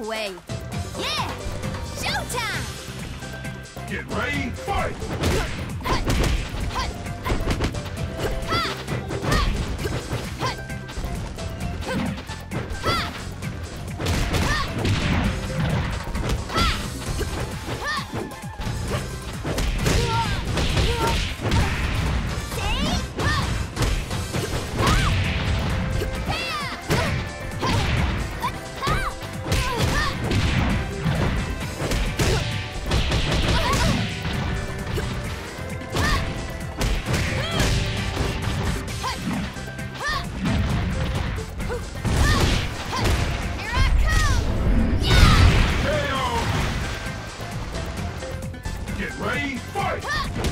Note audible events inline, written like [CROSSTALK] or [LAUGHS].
way. Yeah! Showtime! Get ready, fight! [LAUGHS] Get ready, fight!